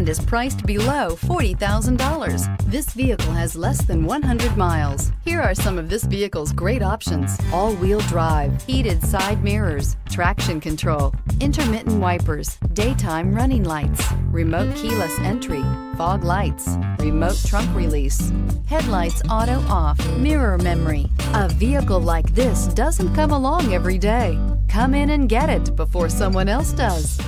and is priced below $40,000. This vehicle has less than 100 miles. Here are some of this vehicle's great options. All-wheel drive, heated side mirrors, traction control, intermittent wipers, daytime running lights, remote keyless entry, fog lights, remote trunk release, headlights auto off, mirror memory. A vehicle like this doesn't come along every day. Come in and get it before someone else does.